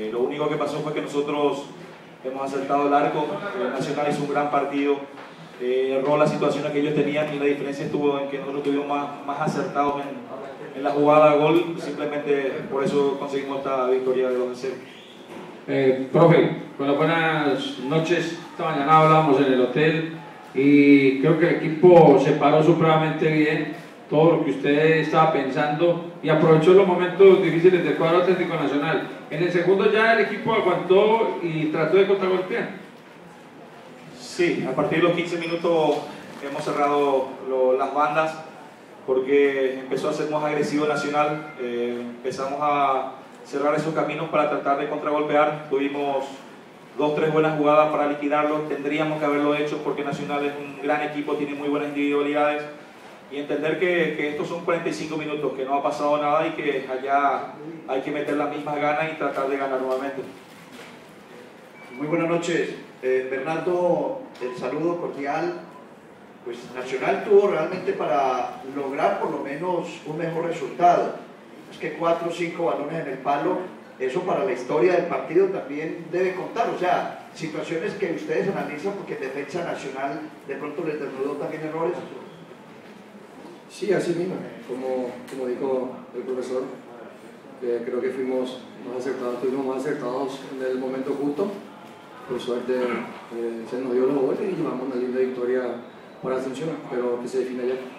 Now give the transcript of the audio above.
Eh, lo único que pasó fue que nosotros hemos acertado el arco, el Nacional hizo un gran partido, eh, erró la situación que ellos tenían y la diferencia estuvo en que nosotros estuvimos más, más acertados en, en la jugada de gol, simplemente por eso conseguimos esta victoria de 2 0. Eh, profe, bueno, buenas noches. Esta mañana hablábamos en el hotel y creo que el equipo se paró supremamente bien, todo lo que usted estaba pensando y aprovechó los momentos difíciles del cuadro Atlético Nacional. En el segundo ya el equipo aguantó y trató de contragolpear. Sí, a partir de los 15 minutos hemos cerrado lo, las bandas porque empezó a ser más agresivo Nacional, eh, empezamos a cerrar esos caminos para tratar de contragolpear, tuvimos dos, tres buenas jugadas para liquidarlo, tendríamos que haberlo hecho porque Nacional es un gran equipo, tiene muy buenas individualidades y entender que, estos son 45 minutos, que no ha pasado nada y que allá hay que meter las mismas ganas y tratar de ganar nuevamente. Muy buenas noches, eh, Bernardo, el saludo cordial. Pues Nacional tuvo realmente para lograr por lo menos un mejor resultado. Es que cuatro o cinco balones en el palo, eso para la historia del partido también debe contar. O sea, situaciones que ustedes analizan porque Defensa Nacional de pronto les desnudó también errores. Sí, así mismo, como, como dijo el profesor, creo que fuimos más acertados, estuvimos más acertados en el momento justo. Por suerte eh, se nos dio los goles y llevamos una linda victoria para Asunción, pero que se define ayer.